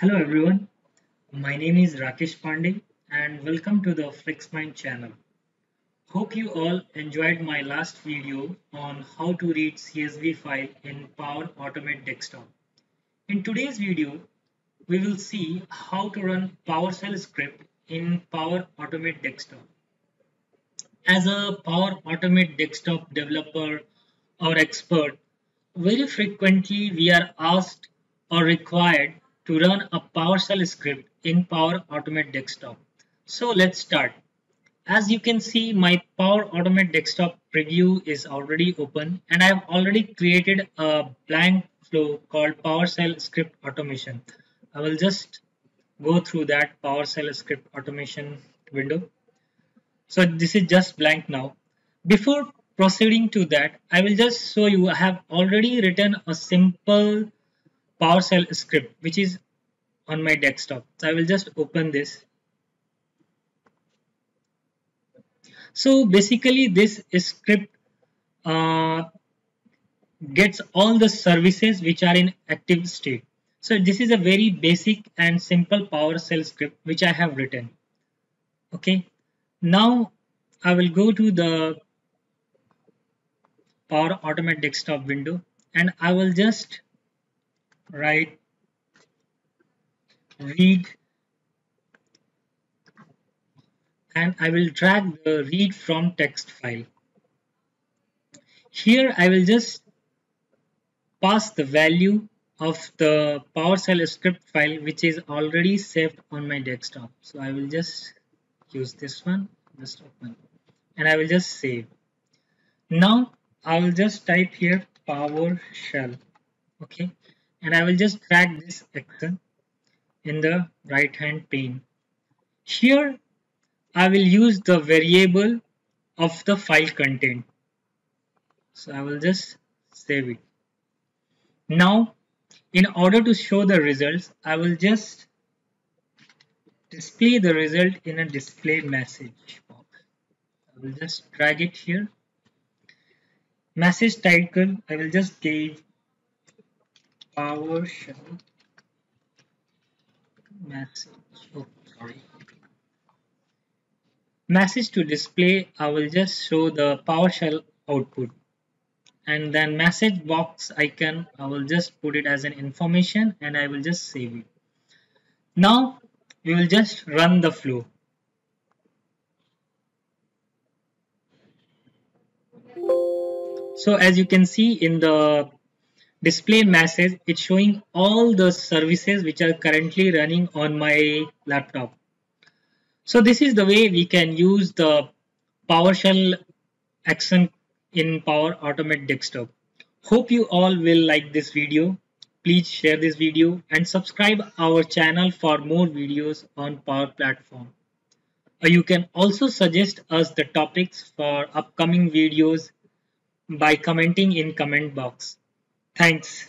Hello everyone, my name is Rakesh Pandey and welcome to the FlexMind channel. Hope you all enjoyed my last video on how to read CSV file in Power Automate Desktop. In today's video, we will see how to run PowerShell script in Power Automate Desktop. As a Power Automate Desktop developer or expert, very frequently we are asked or required to run a PowerShell script in Power Automate Desktop. So let's start. As you can see, my Power Automate Desktop preview is already open and I have already created a blank flow called PowerShell script automation. I will just go through that PowerShell script automation window. So this is just blank now. Before proceeding to that, I will just show you I have already written a simple PowerShell script which is on my desktop. So I will just open this. So basically this script uh, gets all the services which are in active state. So this is a very basic and simple PowerShell script which I have written. Okay. Now I will go to the Power Automate desktop window and I will just write read and I will drag the read from text file. Here I will just pass the value of the PowerShell script file which is already saved on my desktop. So I will just use this one, just open and I will just save. Now I will just type here PowerShell okay and I will just drag this action in the right hand pane. Here I will use the variable of the file content. So I will just save it. Now in order to show the results I will just display the result in a display message box. I will just drag it here. Message title I will just give PowerShell message. Oh, sorry. Message to display. I will just show the PowerShell output. And then message box icon, I will just put it as an information and I will just save it. Now we will just run the flow. So as you can see in the display message it's showing all the services which are currently running on my laptop so this is the way we can use the PowerShell action in Power Automate Desktop. Hope you all will like this video. Please share this video and subscribe our channel for more videos on Power Platform. Uh, you can also suggest us the topics for upcoming videos by commenting in comment box. Thanks.